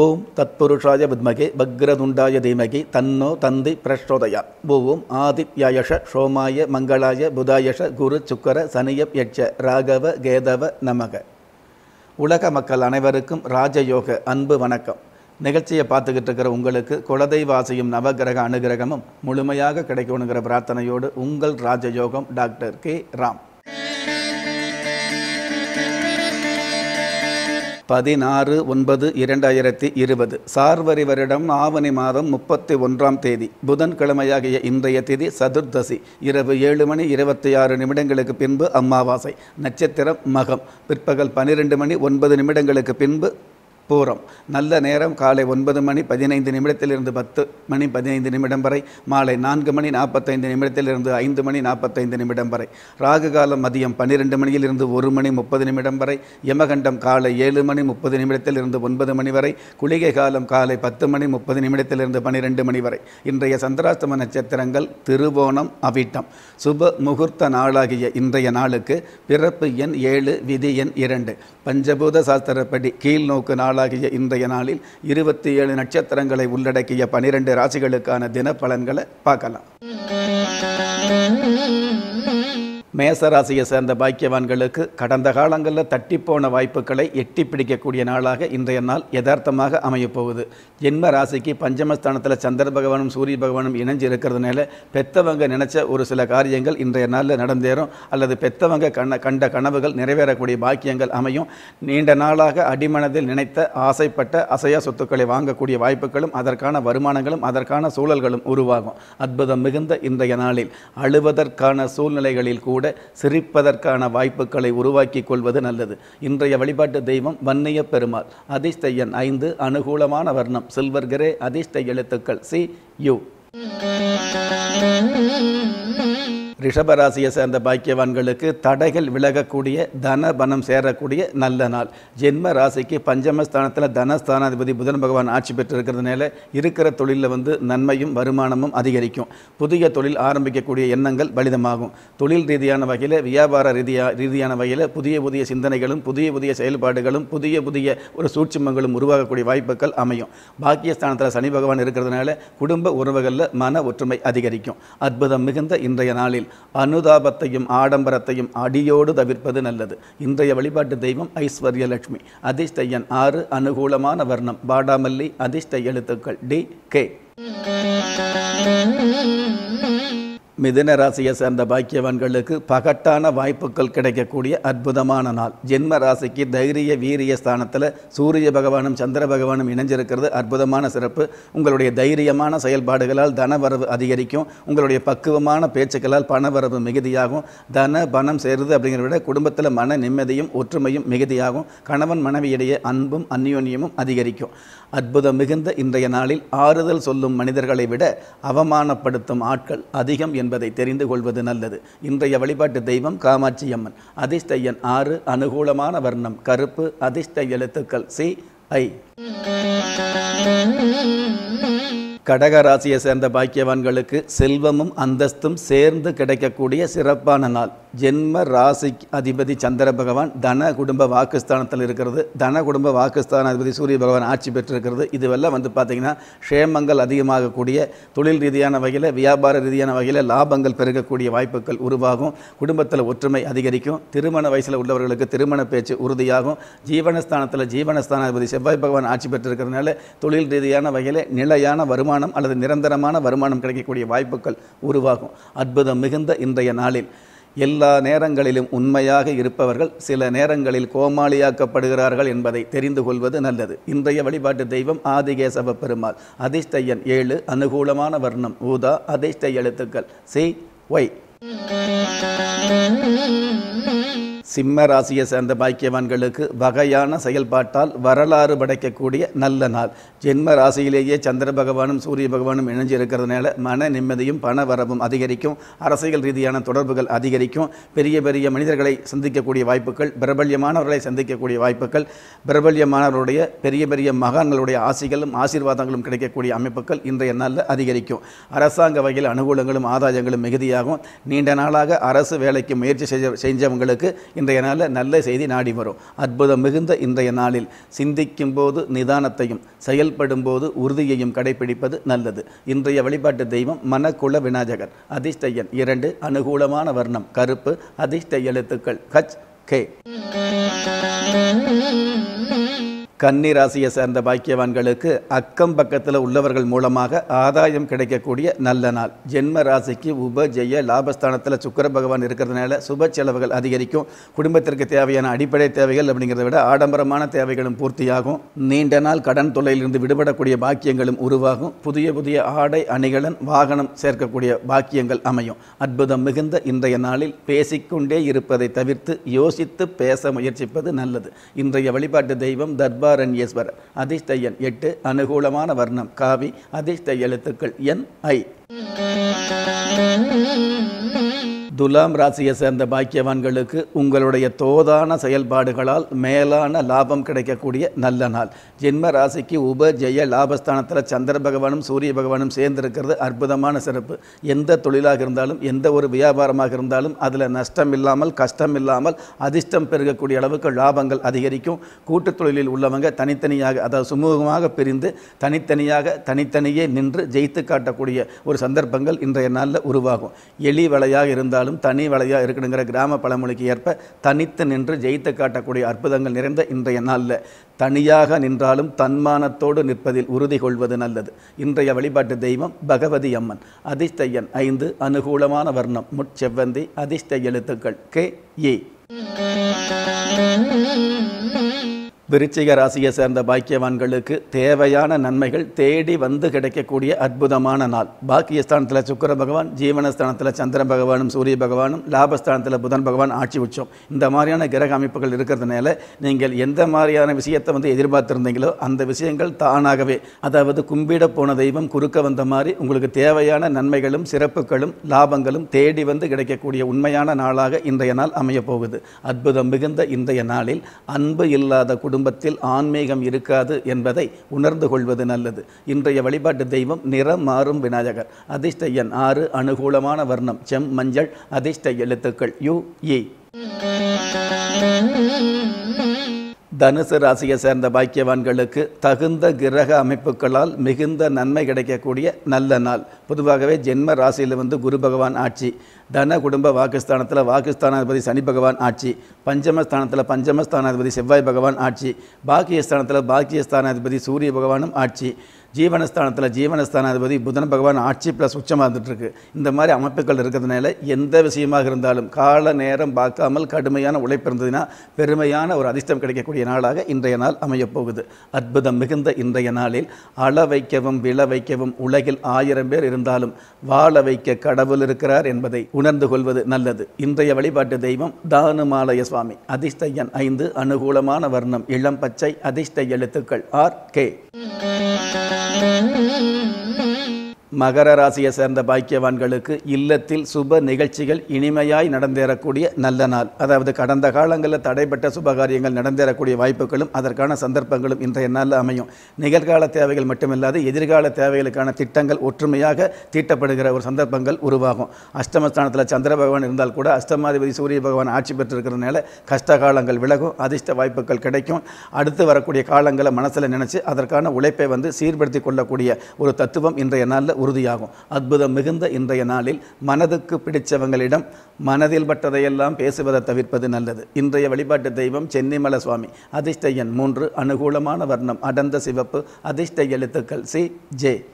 ஓம் தத்புருஷாய வித்மகே பக்ரதுண்டாய தீமகி தன்னோ தந்தி பிரஷோதயா ஓம் ஆதித்யாயஷ சோமாய மங்களாய புதாயஷ குரு சுக்கர சனியப் யட்ச ராகவ கேதவ நமக. உலக மக்கள் அனைவருக்கும் ராஜயோக அன்பு வணக்கம். நிகழ்ச்சியை பார்த்துக்கிட்டு இருக்கிற உங்களுக்கு குலதெய்வாசியும் நவகிரக அனுகிரகமும் முழுமையாக கிடைக்கணுங்கிற பிரார்த்தனையோடு உங்கள் ராஜயோகம் டாக்டர் கே ராம். பதினாறு ஒன்பது இரண்டாயிரத்தி இருபது. சார்வரி வருடம் ஆவணி மாதம் முப்பத்தி ஒன்றாம் தேதி. புதன்கிழமையாகிய இன்றைய திதி சதுர்தசி. இரவு ஏழு மணி இருபத்தி ஆறு நிமிடங்களுக்கு பின்பு அமாவாசை. நட்சத்திரம் மகம். பிற்பகல் பன்னிரெண்டு மணி ஒன்பது நிமிடங்களுக்கு பின்பு பூரம் நல்ல நேரம் காலை ஒன்பது மணி பதினைந்து நிமிடத்திலிருந்து பத்து மணி பதினைந்து நிமிடம் வரை மாலை நான்கு மணி நாற்பத்தைந்து நிமிடத்திலிருந்து ஐந்து மணி நாற்பத்தைந்து நிமிடம் வரை ராகு காலம் மதியம் பன்னிரெண்டு மணியிலிருந்து ஒரு மணி முப்பது நிமிடம் வரை யமகண்டம் காலை ஏழு மணி முப்பது நிமிடத்திலிருந்து ஒன்பது மணி வரை குளிகை காலம் காலை பத்து மணி முப்பது நிமிடத்திலிருந்து பன்னிரெண்டு மணி வரை. இன்றைய சந்திராஷ்டம நட்சத்திரங்கள் திருவோணம் அவிட்டம். சுப முகூர்த்த நாளாகிய இன்றைய நாளுக்கு பிறப்பு எண் ஏழு விதி எண் இரண்டு. பஞ்சபூத சாஸ்திரப்படி கீழ் நோக்கு நாளாகிய இன்றைய நாளில் இருபத்தி ஏழு நட்சத்திரங்களை உள்ளடக்கிய பனிரெண்டு ராசிகளுக்கான தின பலன்களை பார்க்கலாம். மேசராசியை சேர்ந்த பாக்கியவான்களுக்கு கடந்த காலங்களில் தட்டிப்போன வாய்ப்புகளை எட்டி பிடிக்கக்கூடிய நாளாக இன்றைய நாள் யதார்த்தமாக அமையப்போகுது. ஜென்ம ராசிக்கு பஞ்சமஸ்தானத்தில் சந்திர பகவானும் சூரிய பகவானும் இணைஞ்சு இருக்கிறதுனால பெத்தவங்க நினைச்ச ஒரு சில காரியங்கள் இன்றைய நாளில் நடந்தேறும். அல்லது பெத்தவங்க கண்ண கண்ட கனவுகள் நிறைவேறக்கூடிய பாக்கியங்கள் அமையும். நீண்ட நாளாக அடிமனதில் நினைத்த ஆசைப்பட்ட அசையா சொத்துக்களை வாங்கக்கூடிய வாய்ப்புகளும் அதற்கான வருமானங்களும் அதற்கான சூழல்களும் உருவாகும். அற்புதம் மிகுந்த இன்றைய நாளில் அழுவதற்கான சூழ்நிலைகளில் கூட சிரிப்பதற்கான வாய்ப்புகளை உருவாக்கி கொள்வது நல்லது. இன்றைய வழிபாட்டு தெய்வம் வன்னிய பெருமாள். அதிர்ஷ்ட எண் ஐந்து அனுகூலமான வர்ணம். சில்வர் கிரே அதிர்ஷ்ட எழுத்துக்கள். C U. ரிஷபராசியை சேர்ந்த பாக்கியவான்களுக்கு தடைகள் விலகக்கூடிய தன பணம் சேரக்கூடிய நல்ல நாள். ஜென்ம ராசிக்கு பஞ்சமஸ்தானத்தில் தனஸ்தானாதிபதி புதன் பகவான் ஆட்சி பெற்றிருக்கிறதுனால இருக்கிற தொழிலில் வந்து நன்மையும் வருமானமும் அதிகரிக்கும். புதிய தொழில் ஆரம்பிக்கக்கூடிய எண்ணங்கள் பலிதமாகும். தொழில் ரீதியான வகையில் வியாபார ரீதியா ரீதியான வகையில் புதிய புதிய சிந்தனைகளும் புதிய புதிய செயல்பாடுகளும் புதிய புதிய ஒரு சூட்சுமங்களும் உருவாகக்கூடிய வாய்ப்புகள் அமையும். பாக்கியஸ்தானத்தில் சனி பகவான் இருக்கிறதுனால குடும்ப உறவுகளில் மன ஒற்றுமை அதிகரிக்கும். அற்புதம் மிகுந்த இன்றைய நாளில். அனுதாபத்தையும் ஆடம்பரத்தையும் அடியோடு தவிர்ப்பது நல்லது. இன்றைய வழிபாட்டு தெய்வம் ஐஸ்வர்ய லட்சுமி அதிர்ஷ்ட எண் ஆறு அனுகூலமான வர்ணம். பாடாமல்லி அதிர்ஷ்ட எழுத்துக்கள் டி கே. மிதுன ராசியை சேர்ந்த பாக்கியவான்களுக்கு பகட்டான வாய்ப்புகள் கிடைக்கக்கூடிய அற்புதமான நாள். ஜென்ம ராசிக்கு தைரிய வீரிய ஸ்தானத்தில் சூரிய பகவானும் சந்திர பகவானும் இணைஞ்சிருக்கிறது. அற்புதமான சிறப்பு. உங்களுடைய தைரியமான செயல்பாடுகளால் தனவரவு அதிகரிக்கும். உங்களுடைய பக்குவமான பேச்சுக்களால் பணவரவு மிகுதியாகும். தன பணம் சேருது அப்படிங்கிறத விட குடும்பத்தில் மன நிம்மதியும் ஒற்றுமையும் மிகுதியாகும். கணவன் மனைவியிடையே அன்பும் அந்யோன்யமும் அதிகரிக்கும். அற்புதம் மிகுந்த இன்றைய நாளில் ஆறுதல் சொல்லும் மனிதர்களை விட அவமானப்படுத்தும் ஆட்கள் அதிகம் என்பது தெரிந்து கொள்வது நல்லது. இன்றைய வழிபாட்டு தெய்வம் காமாட்சி அம்மன். அதிர்ஷ்ட எண் ஆறு அனுகூலமான வர்ணம் கருப்பு அதிர்ஷ்ட எழுத்துக்கள் சி ஐ. கடக ராசியை சேர்ந்த பாக்கியவான்களுக்கு செல்வமும் அந்தஸ்தும் சேர்ந்து கிடைக்கக்கூடிய சிறப்பான நாள். ஜென்ம ராசி அதிபதி சந்திர பகவான் தன குடும்ப வாக்குஸ்தானத்தில் இருக்கிறது. தன குடும்ப வாக்குஸ்தான அதிபதி சூரிய பகவான் ஆட்சி பெற்றிருக்கிறது. இதுவெல்லாம் வந்து பார்த்திங்கன்னா க்ஷேமங்கள் அதிகமாகக்கூடிய தொழில் ரீதியான வகையில் வியாபார ரீதியான வகையில் லாபங்கள் பெருகக்கூடிய வாய்ப்புகள் உருவாகும். குடும்பத்தில் ஒற்றுமை அதிகரிக்கும். திருமண வயசில் உள்ளவர்களுக்கு திருமண பேச்சு உறுதியாகும். ஜீவனஸ்தானத்தில் ஜீவனஸ்தானாதிபதி செவ்வாய் பகவான் ஆட்சி பெற்றிருக்கிறதுனால தொழில் ரீதியான வகையில் நிலையான வருமானம் அல்லது நிரந்தரமான வருமானம் கிடைக்கக்கூடிய வாய்ப்புகள் உருவாகும். அற்புதம் மிகுந்த இன்றைய நாளில். எல்லா நேரங்களிலும் உண்மையாக இருப்பவர்கள் சில நேரங்களில் கோமாளியாக்கப்படுகிறார்கள் என்பதை தெரிந்து கொள்வது நல்லது. இன்றைய வழிபாட்டு தெய்வம் ஆதிகேசவ பெருமாள். அதிர்ஷ்ட எண் ஏழு அனுகூலமான வர்ணம் ஊதா அதிர்ஷ்ட எழுத்துக்கள் சி ஒய். சிம்ம ராசியை சேர்ந்த பாக்கியவான்களுக்கு வகையான செயல்பாட்டால் வரலாறு படைக்கக்கூடிய நல்ல நாள். ஜென்ம ராசியிலேயே சந்திர பகவானும் சூரிய பகவானும் இணைஞ்சிருக்கிறதுனால மன நிம்மதியும் பண வரவும் அதிகரிக்கும். அரசியல் ரீதியான தொடர்புகள் அதிகரிக்கும். பெரிய பெரிய மனிதர்களை சந்திக்கக்கூடிய வாய்ப்புகள் பிரபல்யமானவர்களை சந்திக்கக்கூடிய வாய்ப்புகள் பிரபல்யமானவருடைய பெரிய பெரிய மகான்களுடைய ஆசிகளும் ஆசீர்வாதங்களும் கிடைக்கக்கூடிய அமைப்புகள் இன்றைய நாளில் அதிகரிக்கும். அரசாங்க வகையில் அனுகூலங்களும் ஆதாயங்களும் மிகுதியாகும். நீண்ட நாளாக அரசு வேலைக்கு முயற்சி செய்ய செஞ்சவங்களுக்கு இன்றைய நாளில் நல்ல செய்தி நாடி வரும். அற்புதம் மிகுந்த இன்றைய நாளில் சிந்திக்கும் போது நிதானத்தையும் செயல்படும் போது உறுதியையும் கடைபிடிப்பது நல்லது. இன்றைய வழிபாட்டு தெய்வம் மனக்குல விநாயகர். அதிர்ஷ்ட இரண்டு அனுகூலமான வர்ணம் கருப்பு அதிர்ஷ்ட எழுத்துக்கள் கச் கே. கன்னி ராசியை சேர்ந்த பாக்கியவான்களுக்கு அக்கம் பக்கத்தில் உள்ளவர்கள் மூலமாக ஆதாயம் கிடைக்கக்கூடிய நல்ல நாள். ஜென்ம ராசிக்கு உப ஜெய லாபஸ்தானத்தில் சுக்கர பகவான் இருக்கிறதுனால சுப செலவுகள் அதிகரிக்கும். குடும்பத்திற்கு தேவையான அடிப்படை தேவைகள் அப்படிங்கிறத விட ஆடம்பரமான தேவைகளும் பூர்த்தியாகும். நீண்ட நாள் கடன் தொல்லையிலிருந்து விடுபடக்கூடிய பாக்கியங்களும் உருவாகும். புதிய புதிய ஆடை அணிகலன் வாகனம் சேர்க்கக்கூடிய பாக்கியங்கள் அமையும். அற்புதம் மிகுந்த இன்றைய நாளில் பேசிக்கொண்டே இருப்பதை தவிர்த்து யோசித்து பேச முயற்சிப்பது நல்லது. இன்றைய வழிபாட்டு தெய்வம் தர்பார் தர்பாரண்யேஸ்வரர் அதிர்ஷ்ட எண் எட்டு அனுகூலமான வர்ணம். காவி அதிர்ஷ்ட எழுத்துக்கள் என் ஐ. துலாம் ராசியை சேர்ந்த பாக்கியவான்களுக்கு உங்களுடைய தோதான செயல்பாடுகளால் மேலான லாபம் கிடைக்கக்கூடிய நல்ல நாள். ஜென்ம ராசிக்கு உப ஜெய லாபஸ்தானத்தில் சந்திர பகவானும் சூரிய பகவானும் சேர்ந்திருக்கிறது. அற்புதமான சிறப்பு. எந்த தொழிலாக இருந்தாலும் எந்த ஒரு வியாபாரமாக இருந்தாலும் அதில் நஷ்டம் இல்லாமல் கஷ்டம் இல்லாமல் அதிர்ஷ்டம் பெருகக்கூடிய அளவுக்கு லாபங்கள் அதிகரிக்கும். கூட்டுத் தொழிலில் உள்ளவங்க தனித்தனியாக அதாவது சுமூகமாக பிரிந்து தனித்தனியாக தனித்தனியே நின்று ஜெயித்து காட்டக்கூடிய ஒரு சந்தர்ப்பங்கள் இன்றைய நாளில் உருவாகும். எளி வலையாக இருந்தால் இருந்தாலும் தனி வலையாக இருக்கணுங்கிற கிராம பழமொழிக்கு ஏற்ப தனித்து நின்று ஜெயித்து காட்டக்கூடிய அற்புதங்கள் நிறைந்த இன்றைய நாளில். தனியாக நின்றாலும் தன்மானத்தோடு நிற்பதில் உறுதி கொள்வது நல்லது. இன்றைய வழிபாட்டு தெய்வம் பகவதி அம்மன். அதிர்ஷ்ட ஐந்து அனுகூலமான வர்ணம். முட்செவ்வந்தி அதிர்ஷ்ட எழுத்துக்கள் கே ஏ. விருச்சிக ராசியை சேர்ந்த பாக்கியவான்களுக்கு தேவையான நன்மைகள் தேடி வந்து கிடைக்கக்கூடிய அற்புதமான நாள். பாக்கியஸ்தானத்தில் சுக்கர பகவான் ஜீவனஸ்தானத்தில் சந்திர பகவானும் சூரிய பகவானும் லாபஸ்தானத்தில் புதன் பகவான் ஆட்சி உச்சம். இந்த மாதிரியான கிரக அமைப்புகள் இருக்கிறதுனால நீங்கள் எந்த மாதிரியான விஷயத்தை வந்து எதிர்பார்த்துருந்தீங்களோ அந்த விஷயங்கள் தானாகவே அதாவது கும்பிட போன தெய்வம் குறுக்க வந்த மாதிரி உங்களுக்கு தேவையான நன்மைகளும் சிறப்புகளும் லாபங்களும் தேடி வந்து கிடைக்கக்கூடிய உண்மையான நாளாக இன்றைய நாள் அமையப்போகுது. அற்புதம் மிகுந்த இன்றைய நாளில் அன்பு இல்லாத குடும்பத்தில் ஆன்மீகம் இருக்காது என்பதை உணர்ந்து கொள்வது நல்லது. இன்றைய வழிபாட்டு தெய்வம் நிறம் மாறும் விநாயகர். அதிர்ஷ்ட எண் ஆறு அனுகூலமான வர்ணம். செம் மஞ்சள். அதிர்ஷ்ட எழுத்துக்கள் யு ஏ. தனுசு ராசியை சேர்ந்த பாக்கியவான்களுக்கு தகுந்த கிரக அமைப்புகளால் மிகுந்த நன்மை கிடைக்கக்கூடிய நல்ல நாள். பொதுவாகவே ஜென்ம ராசியில் வந்து குரு பகவான் ஆட்சி தன குடும்ப வாக்குஸ்தானத்தில் வாக்குஸ்தானாதிபதி சனி பகவான் ஆட்சி பஞ்சமஸ்தானத்தில் பஞ்சமஸ்தானாதிபதி செவ்வாய் பகவான் ஆட்சி பாக்கியஸ்தானத்தில் பாக்கியஸ்தானாதிபதி சூரிய பகவானும் ஆட்சி ஜீவனஸ்தானத்தில் ஜீவனஸ்தானாதிபதி புதன் பகவான் ஆட்சி ப்ளஸ் உச்சமாக இருந்துட்டுருக்கு. இந்த மாதிரி அமைப்புகள் இருக்கிறதுனால எந்த விஷயமாக இருந்தாலும் கால நேரம் பார்க்காமல் கடுமையான உழைப்பு இருந்ததுன்னா பெருமையான ஒரு அதிர்ஷ்டம் கிடைக்கக்கூடிய நாளாக இன்றைய நாள் அமையப்போகுது அற்புதம் மிகுந்த இன்றைய நாளில் அள வைக்கவும் விழ வைக்கவும் உலகில் ஆயிரம் பேர் இருந்தாலும் வாழ வைக்க கடவுள் இருக்கிறார் என்பதை உணர்ந்து கொள்வது நல்லது. இன்றைய வழிபாட்டு தெய்வம் தானுமாலய சுவாமி. அதிர்ஷ்ட எண் ஐந்து அனுகூலமான வர்ணம் இளம் பச்சை அதிர்ஷ்ட எழுத்துக்கள் ஆர் கே. Mm-hmm. மகர ராசியை சேர்ந்த பாக்கியவான்களுக்கு இல்லத்தில் சுப நிகழ்ச்சிகள் இனிமையாய் நடந்தேறக்கூடிய நல்ல நாள். அதாவது கடந்த காலங்களில் தடைப்பட்ட சுபகாரியங்கள் நடந்தேறக்கூடிய வாய்ப்புகளும் அதற்கான சந்தர்ப்பங்களும் இன்றைய நாளில் அமையும். நிகழ்கால தேவைகள் மட்டுமில்லாது எதிர்கால தேவைகளுக்கான திட்டங்கள் ஒற்றுமையாக தீட்டப்படுகிற ஒரு சந்தர்ப்பங்கள் உருவாகும். அஷ்டமஸ்தானத்தில் சந்திர பகவான் இருந்தால் கூட அஷ்டமாதிபதி சூரிய பகவான் ஆட்சி பெற்றிருக்கிறதுனால கஷ்ட காலங்கள் விலகும் அதிர்ஷ்ட வாய்ப்புகள் கிடைக்கும். அடுத்து வரக்கூடிய காலங்களை மனசில் நினைச்சு அதற்கான உழைப்பை வந்து சீர்படுத்தி கொள்ளக்கூடிய ஒரு தத்துவம் இன்றைய நாளில் உறுதியாகும். அற்புதம் மிகுந்த இன்றைய நாளில் மனதுக்கு பிடித்தவங்களிடம் மனதில் பட்டதையெல்லாம் பேசுவதை தவிர்ப்பது நல்லது. இன்றைய வழிபாட்டு தெய்வம் சென்னிமல சுவாமி. அதிர்ஷ்ட எண் மூன்று அனுகூலமான வர்ணம் அடர்ந்த சிவப்பு. அதிர்ஷ்ட எழுத்துக்கள் சி ஜே.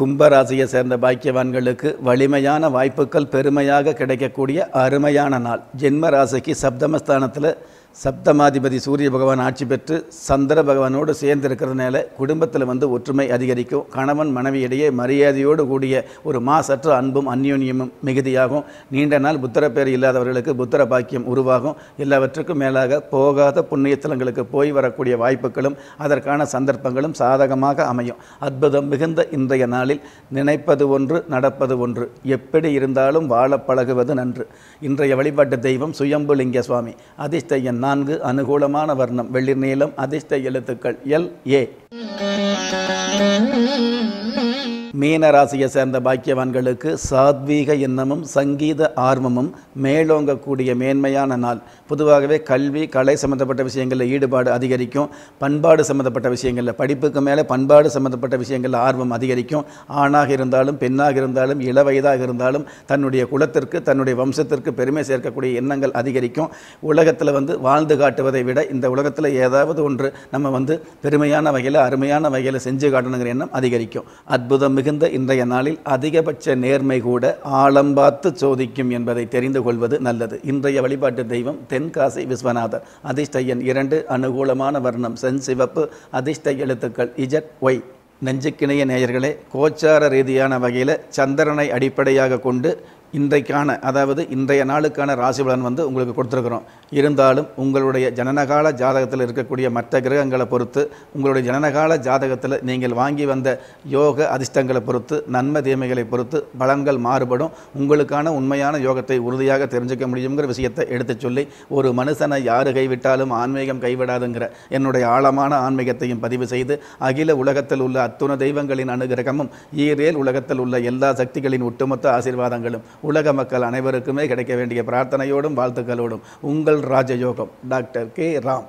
கும்பராசியை சேர்ந்த பாக்கியவான்களுக்கு வலிமையான வாய்ப்புகள் பெருமையாக கிடைக்கக்கூடிய அருமையான நாள். ஜென்ம ராசிக்கு சப்தமஸ்தானத்தில் சப்தமாதிபதி சூரிய பகவான் ஆட்சி பெற்று சந்திர பகவானோடு சேர்ந்து இருக்கிறதுனால குடும்பத்தில் வந்து ஒற்றுமை அதிகரிக்கும். கணவன் மனைவியிடையே மரியாதையோடு கூடிய ஒரு மாசற்ற அன்பும் அந்யோன்யமும் மிகுதியாகும். நீண்ட நாள் புத்திரப்பேர் இல்லாதவர்களுக்கு புத்திர பாக்கியம் உருவாகும். எல்லாவற்றுக்கும் மேலாக போகாத புண்ணியத்தலங்களுக்கு போய் வரக்கூடிய வாய்ப்புகளும் அதற்கான சந்தர்ப்பங்களும் சாதகமாக அமையும். அற்புதம் மிகுந்த இன்றைய நாளில் நினைப்பது ஒன்று நடப்பது ஒன்று. எப்படி இருந்தாலும் வாழ பழகுவது நன்று. இன்றைய வழிபாட்டு தெய்வம் சுயம்புலிங்க சுவாமி. அதிர்ஷ்ட நான்கு அனுகூலமான வர்ணம். வெள்ளி நீளம் அதிர்ஷ்ட எழுத்துக்கள் எல் ஏ. மீன ராசியை சேர்ந்த பாக்கியவான்களுக்கு சாத்வீக எண்ணமும் சங்கீத ஆர்வமும் மேலோங்கக்கூடிய மேன்மையான நாள். பொதுவாகவே கல்வி கலை சம்பந்தப்பட்ட விஷயங்களில் ஈடுபாடு அதிகரிக்கும். பண்பாடு சம்பந்தப்பட்ட விஷயங்களில் படிப்புக்கு மேலே பண்பாடு சம்பந்தப்பட்ட விஷயங்களில் ஆர்வம் அதிகரிக்கும். ஆணாக இருந்தாலும் பெண்ணாக இருந்தாலும் இளவயதாக இருந்தாலும் தன்னுடைய குலத்திற்கு தன்னுடைய வம்சத்திற்கு பெருமை சேர்க்கக்கூடிய எண்ணங்கள் அதிகரிக்கும். உலகத்தில் வந்து வாழ்ந்து காட்டுவதை விட இந்த உலகத்தில் ஏதாவது ஒன்று நம்ம வந்து பெருமையான வகையில் அருமையான வகையில் செஞ்சு காட்டணுங்கிற எண்ணம் அதிகரிக்கும். அற்புதம் மிகுந்த இன்றைய நாளில் அதிகபட்ச நேர்மை கூட ஆழம் பார்த்து சோதிக்கும் என்பதை தெரிந்து கொள்வது நல்லது. இன்றைய வழிபாட்டு தெய்வம் தென்காசி விஸ்வநாதர். அதிர்ஷ்டையன் இரண்டு அனுகூலமான வர்ணம். செஞ்சிவப்பு அதிர்ஷ்ட எழுத்துக்கள் இஜட் ஒய். நெஞ்சுக்கிணைய நேயர்களே கோச்சார ரீதியான வகையில் சந்திரனை அடிப்படையாக கொண்டு இன்றைக்கான அதாவது இன்றைய நாளுக்கான ராசி பலன் வந்து உங்களுக்கு கொடுத்துருக்குறோம். இருந்தாலும் உங்களுடைய ஜனனகால ஜாதகத்தில் இருக்கக்கூடிய மற்ற கிரகங்களை பொறுத்து உங்களுடைய ஜனனகால ஜாதகத்தில் நீங்கள் வாங்கி வந்த யோக அதிர்ஷ்டங்களை பொறுத்து நன்மை தீமைகளை பொறுத்து பலன்கள் மாறுபடும். உங்களுக்கான உண்மையான யோகத்தை உறுதியாக தெரிஞ்சுக்க முடியுங்கிற விஷயத்தை எடுத்துச் சொல்லி ஒரு மனுஷனை யார் கைவிட்டாலும் ஆன்மீகம் கைவிடாதுங்கிற என்னுடைய ஆழமான ஆன்மீகத்தையும் பதிவு செய்து அகில உலகத்தில் உள்ள அத்துண தெய்வங்களின் அனுகிரகமும் ஈரேல் உலகத்தில் உள்ள எல்லா சக்திகளின் ஒட்டுமொத்த ஆசீர்வாதங்களும் உலக மக்கள் அனைவருக்குமே கிடைக்க வேண்டிய பிரார்த்தனையோடும் வாழ்த்துக்களோடும் உங்கள் ராஜயோகம். Doctor K. ராம்.